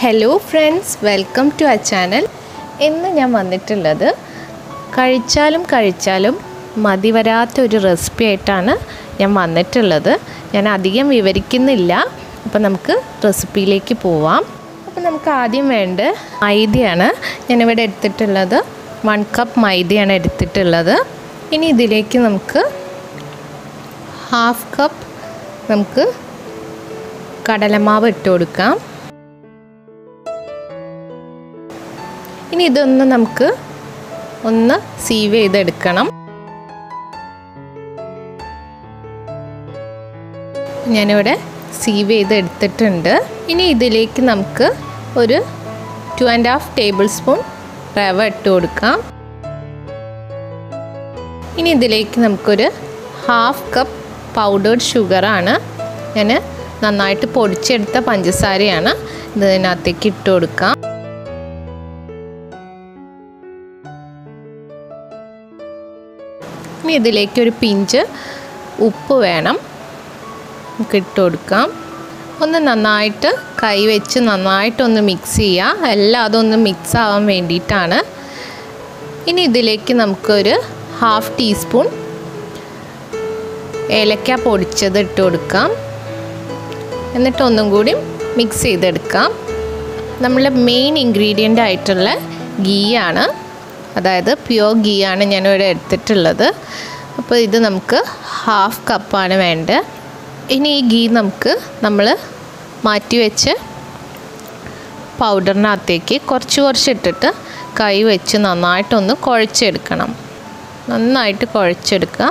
Hello friends welcome to ആ channel ഇന്ന് ഞാൻ വന്നിട്ടുള്ളത് കഴിച്ചാലും കഴിച്ചാലും മതി വരാത്ത ഒരു റെസിപ്പി ആയിട്ടാണ് ഞാൻ വന്നിട്ടുള്ളത്. ഞാൻ അധികം വിവരിക്കുന്നില്ല. അപ്പോൾ നമുക്ക് റെസിപ്പിയിലേക്ക് പോവാം. അപ്പോൾ നമുക്ക് ആദ്യം വേണ്ട മൈദയാണ്. ഞാനിവിടെ എടുത്തിട്ടുള്ളത് വൺ കപ്പ് മൈദയാണ് എടുത്തിട്ടുള്ളത്. ഇനി ഇതിലേക്ക് നമുക്ക് ഹാഫ് കപ്പ് നമുക്ക് കടലമാവ് ഇട്ട് കൊടുക്കാം. ഇനി ഇതൊന്ന് നമുക്ക് ഒന്ന് സീവ് ചെയ്തെടുക്കണം. ഞാനിവിടെ സീവ് ചെയ്തെടുത്തിട്ടുണ്ട്. ഇനി ഇതിലേക്ക് നമുക്ക് ഒരു two and half tablespoon റവ ഇട്ട് കൊടുക്കാം. ഇനി ഇതിലേക്ക് നമുക്കൊരു ഹാഫ് കപ്പ് പൗഡേർഡ് ഷുഗറാണ് ഞാൻ നന്നായിട്ട് പൊടിച്ചെടുത്ത പഞ്ചസാരയാണ് ഇതിനകത്തേക്ക് ഇട്ട് കൊടുക്കാം. ഇനി ഇതിലേക്ക് ഒരു പിഞ്ച് ഉപ്പ് വേണം. നമുക്ക് ഇട്ട് കൊടുക്കാം. ഒന്ന് നന്നായിട്ട് കൈ വെച്ച് നന്നായിട്ടൊന്ന് മിക്സ് ചെയ്യുക എല്ലാം അതൊന്ന് മിക്സ് ആവാൻ വേണ്ടിയിട്ടാണ്. ഇനി ഇതിലേക്ക് നമുക്കൊരു ഹാഫ് ടീസ്പൂൺ ഏലക്ക പൊടിച്ചത് ഇട്ട് കൊടുക്കാം. എന്നിട്ട് ഒന്നും കൂടി മിക്സ് ചെയ്തെടുക്കാം. നമ്മളെ മെയിൻ ഇൻഗ്രീഡിയന്റ് ആയിട്ടുള്ള ഗീ ആണ്. അതായത് പ്യുവർ ഗീ ആണ് ഞാനിവിടെ എടുത്തിട്ടുള്ളത്. അപ്പോൾ ഇത് നമുക്ക് ഹാഫ് കപ്പാണ് വേണ്ടത് ഇനി ഈ ഗീ നമുക്ക് നമ്മൾ മാറ്റി വെച്ച് പൗഡറിനകത്തേക്ക് കുറച്ച് കുറച്ച് ഇട്ടിട്ട് കൈ വെച്ച് നന്നായിട്ടൊന്ന് കുഴച്ചെടുക്കണം. നന്നായിട്ട് കുഴച്ചെടുക്കുക.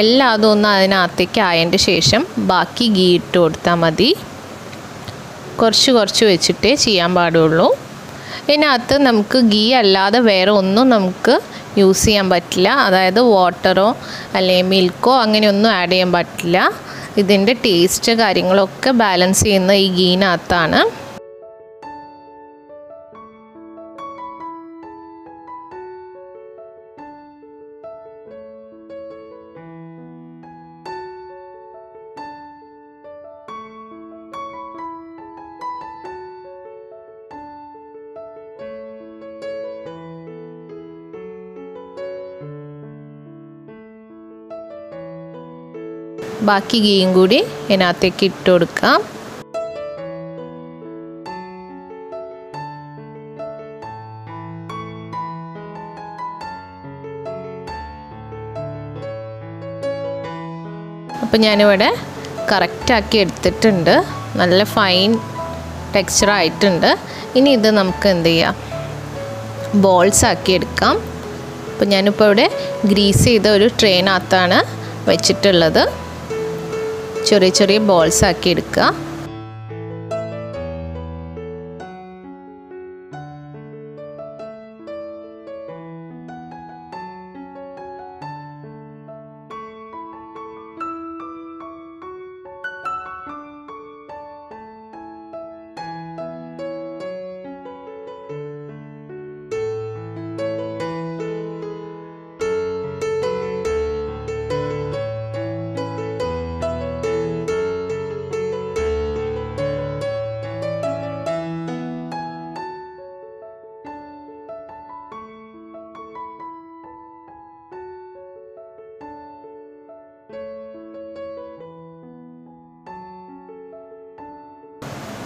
എല്ലാം ഒന്ന് അതിനകത്തേക്ക് ആയതിന്റെ ശേഷം ബാക്കി ഗീ ഇട്ട് കൊടുത്താൽ മതി. കുറച്ച് കുറച്ച് വെച്ചിട്ടേ ചെയ്യാൻ പാടുള്ളൂ. ഇതിനകത്ത് നമുക്ക് ഗീ അല്ലാതെ വേറെ ഒന്നും നമുക്ക് യൂസ് ചെയ്യാൻ പറ്റില്ല. അതായത് വാട്ടറോ അല്ലെങ്കിൽ മിൽക്കോ അങ്ങനെയൊന്നും ആഡ് ചെയ്യാൻ പറ്റില്ല. ഇതിന്റെ ടേസ്റ്റ് കാര്യങ്ങളൊക്കെ ബാലൻസ് ചെയ്യുന്ന ഈ ഗീനകത്താണ്. ബാക്കി ഗീയും കൂടി ഇതിനകത്തേക്ക് ഇട്ട് കൊടുക്കാം. അപ്പം ഞാനിവിടെ കറക്റ്റാക്കി എടുത്തിട്ടുണ്ട്. നല്ല ഫൈൻ ടെക്സ്ചർ ആയിട്ടുണ്ട്. ഇനി ഇത് നമുക്ക് എന്ത് ചെയ്യാം? ബോൾസ് ആക്കി എടുക്കാം. അപ്പോൾ ഞാനിപ്പോൾ ഇവിടെ ഗ്രീസ് ചെയ്ത ഒരു ട്രെയിനകത്താണ് വെച്ചിട്ടുള്ളത്. ചെറിയ ചെറിയ ബോൾസ് ആക്കി എടുക്കുക.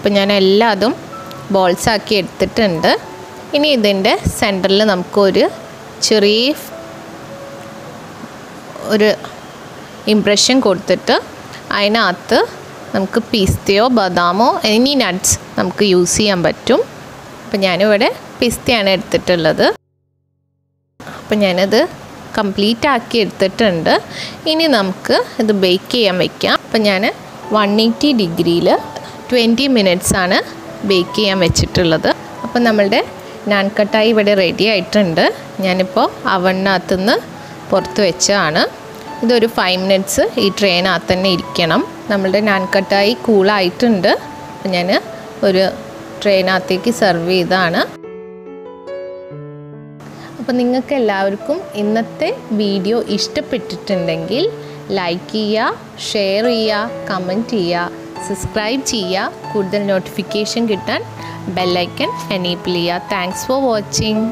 അപ്പം ഞാൻ എല്ലാതും ബോൾസ് ആക്കി എടുത്തിട്ടുണ്ട്. ഇനി ഇതിന്റെ സെന്ററിൽ നമുക്കൊരു ചെറിയ ഒരു ഇംപ്രഷൻ കൊടുത്തിട്ട് അതിനകത്ത് നമുക്ക് പിസ്തയോ ബദാമോ എനി നട്ട്സ് നമുക്ക് യൂസ് ചെയ്യാൻ പറ്റും. അപ്പം ഞാനിവിടെ പിസ്തയാണ് എടുത്തിട്ടുള്ളത്. അപ്പം ഞാനത് കംപ്ലീറ്റ് ആക്കി എടുത്തിട്ടുണ്ട്. ഇനി നമുക്ക് ഇത് ബേക്ക് ചെയ്യാൻ വയ്ക്കാം അപ്പം ഞാൻ വൺ എയ്റ്റി ഡിഗ്രിയിൽ ട്വന്റി ആണ് ബേക്ക് ചെയ്യാൻ വെച്ചിട്ടുള്ളത്. അപ്പോൾ നമ്മളുടെ നാൻ കട്ടായി ഇവിടെ റെഡി ആയിട്ടുണ്ട്. ഞാനിപ്പോൾ അവണ്ണകത്തുനിന്ന് പുറത്ത് വെച്ചതാണ്. ഇതൊരു ഫൈവ് മിനിറ്റ്സ് ഈ ട്രെയിനകത്ത് തന്നെ ഇരിക്കണം. നമ്മളുടെ നാൻ കട്ടായി കൂളായിട്ടുണ്ട് ഞാൻ ഒരു ട്രെയിനകത്തേക്ക് സെർവ് ചെയ്താണ്. അപ്പോൾ നിങ്ങൾക്ക് എല്ലാവർക്കും ഇന്നത്തെ വീഡിയോ ഇഷ്ടപ്പെട്ടിട്ടുണ്ടെങ്കിൽ ലൈക്ക് ചെയ്യുക ഷെയർ ചെയ്യുക കമന്റ് ചെയ്യുക. സബ്സ്ക്രൈബ് ചെയ്യുക. കൂടുതൽ നോട്ടിഫിക്കേഷൻ കിട്ടാൻ ബെല്ലൈക്കൺ എനേബിൾ ചെയ്യുക. Thanks for watching